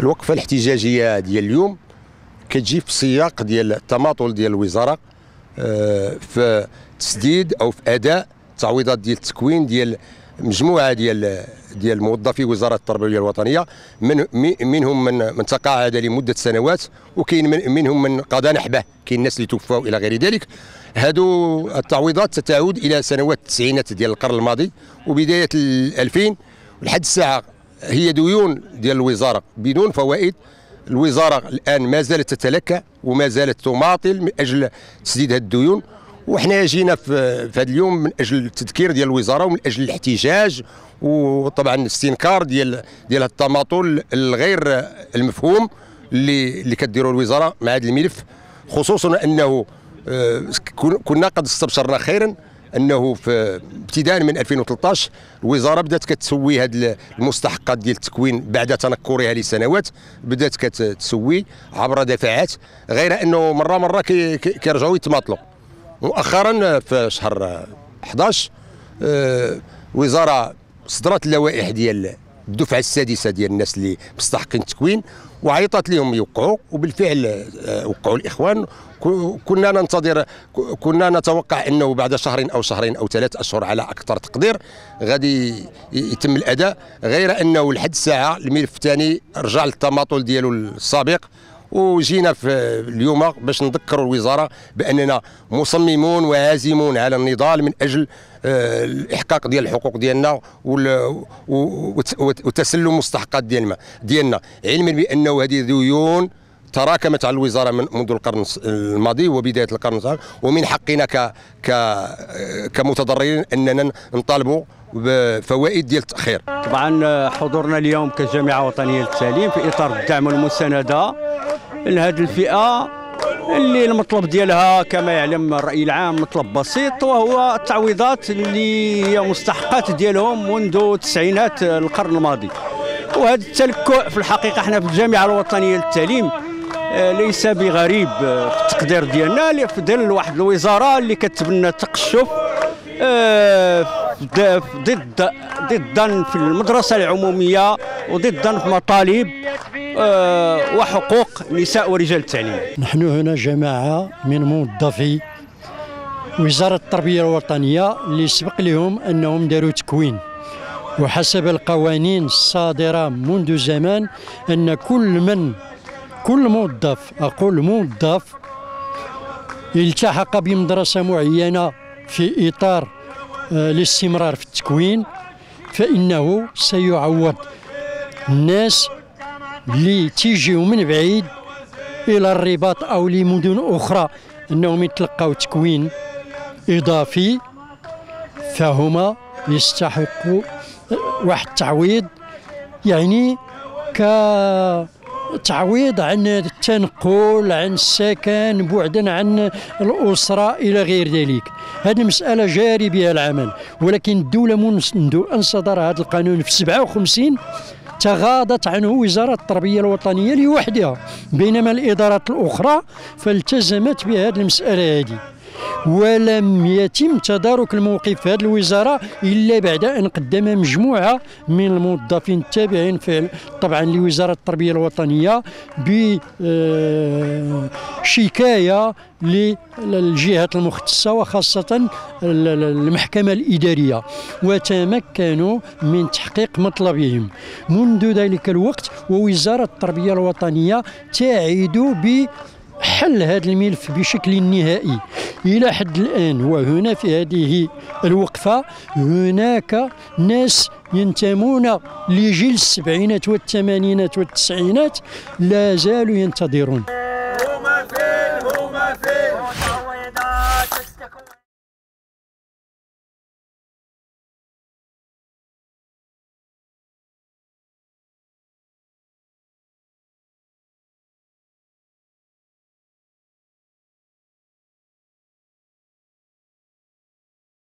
الوقفة الاحتجاجية ديال اليوم كتجي في السياق ديال التماطل ديال الوزارة آه، في تسديد أو في أداء تعويضات ديال التكوين ديال مجموعة ديال ديال موظفي وزارة التربية الوطنيه من منهم من من تقاعد لمدة سنوات وكاين من منهم من قضى نحبه كاين الناس اللي توفوا إلى غير ذلك. هادو التعويضات تعود إلى سنوات التسعينات ديال القرن الماضي وبداية 2000 لحد الساعة هي ديون ديال الوزارة. بدون فوائد الوزارة الآن ما زالت تتلكى وما زالت تماطل من أجل تسديد هذه الديون. وحنا جينا في, في هذا اليوم من أجل التذكير ديال الوزارة ومن أجل الاحتجاج وطبعا الاستنكار ديال ديال التماطل الغير المفهوم اللي اللي كديروا الوزارة مع هذا الملف. خصوصا أنه آه، كنا قد استبشرنا خيرا. أنه في ابتداء من 2013 الوزارة بدات كتسوي هذه المستحقات ديال التكوين بعد تنكرها لسنوات بدات كتسوي عبر دفعات غير أنه مرة مرة كيرجعوا يتماطلوا. مؤخرا في شهر 11 الوزاره صدرت اللوائح ديال الدفعة السادسة ديال الناس اللي مستحقين التكوين وعيطت لهم يوقعوا وبالفعل آه، وقعوا الإخوان. كنا ننتظر كنا نتوقع أنه بعد شهرين أو شهرين أو ثلاث أشهر على أكثر تقدير غادي يتم الأداء غير أنه لحد الساعة الملف الثاني رجع للتماطل ديالو السابق. وجينا في اليوم باش نذكروا الوزارة بأننا مصممون وعازمون على النضال من أجل آه، الإحقاق ديال الحقوق ديالنا وتسلم مستحقات ديالنا ديالنا. علما بأنه هذه ديون تراكمت على الوزارة من منذ القرن الماضي وبداية القرن الثالث ومن حقنا ك ك كمتضررين أننا نطالبوا بفوائد ديال التأخير. طبعا حضورنا اليوم كجامعه وطنيه للتعليم في إطار الدعم والمسانده لهذه الفئة اللي المطلب ديالها كما يعلم الرأي العام مطلب بسيط وهو التعويضات اللي هي مستحقات ديالهم منذ التسعينات القرن الماضي. وهذا التلكؤ في الحقيقة إحنا في الجامعة الوطنية للتعليم آه، ليس بغريب آه، في التقدير ديالنا في ظل واحد الوزارة اللي كتبنى التقشف آه، ضد ضدا في المدرسة العمومية وضدا في مطالب وحقوق نساء ورجال التعليم. نحن هنا جماعة من موظفي وزارة التربية الوطنية اللي سبق لهم أنهم داروا تكوين. وحسب القوانين الصادرة منذ زمان أن كل من كل موظف أقول موظف التحق بمدرسة معينة في إطار آه، الاستمرار في التكوين فإنه سيعوض الناس اللي تيجيو من بعيد إلى الرباط أو لمدن أخرى أنهم يتلقاو تكوين إضافي. فهما يستحقوا واحد التعويض يعني ك تعويض عن التنقل عن السكن بعدا عن الأسرة إلى غير ذلك. هذه مسألة جاري بها العمل. ولكن الدولة منذ أن صدر هذا القانون في 57 تغاضت عنه وزارة التربية الوطنية لوحدها بينما الإدارات الأخرى فالتزمت بهذه المسألة هذه. ولم يتم تدارك الموقف في هذه الوزارة إلا بعد أن قدم مجموعة من الموظفين التابعين فعل طبعا لوزارة التربية الوطنية بشكايه للجهات المختصة وخاصة المحكمة الإدارية وتمكنوا من تحقيق مطلبهم. منذ ذلك الوقت ووزارة التربية الوطنية تعيد ب حل هذا الملف بشكل نهائي. إلى حد الآن وهنا في هذه الوقفة هناك ناس ينتمون لجيل السبعينات والثمانينات والتسعينات لا زالوا ينتظرون.